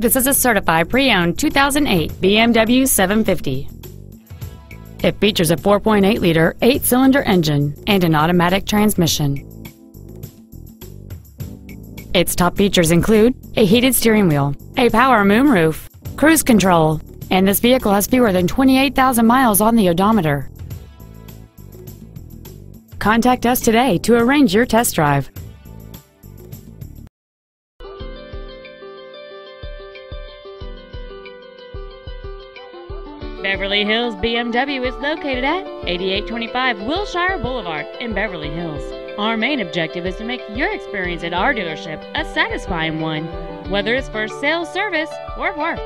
This is a certified pre-owned 2008 BMW 750. It features a 4.8-liter eight-cylinder engine and an automatic transmission. Its top features include a heated steering wheel, a power moonroof, cruise control, and this vehicle has fewer than 28,000 miles on the odometer. Contact us today to arrange your test drive. Beverly Hills BMW is located at 8825 Wilshire Boulevard in Beverly Hills. Our main objective is to make your experience at our dealership a satisfying one, whether it's for sales, service, or work.